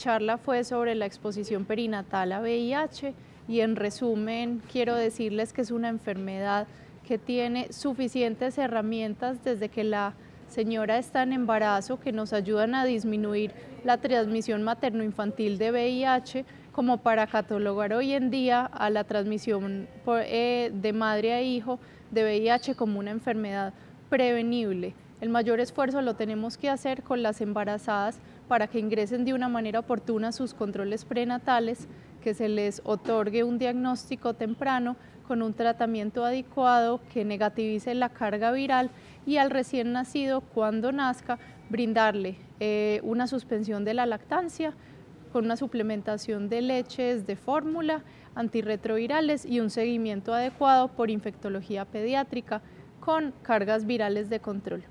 charla fue sobre la exposición perinatal a VIH y en resumen quiero decirles que es una enfermedad que tiene suficientes herramientas desde que la señora está en embarazo que nos ayudan a disminuir la transmisión materno-infantil de VIH como para catalogar hoy en día a la transmisión eh, de madre a hijo de VIH como una enfermedad prevenible. El mayor esfuerzo lo tenemos que hacer con las embarazadas para que ingresen de una manera oportuna sus controles prenatales, que se les otorgue un diagnóstico temprano con un tratamiento adecuado que negativice la carga viral y al recién nacido, cuando nazca, brindarle eh, una suspensión de la lactancia con una suplementación de leches de fórmula, antirretrovirales y un seguimiento adecuado por infectología pediátrica con cargas virales de control.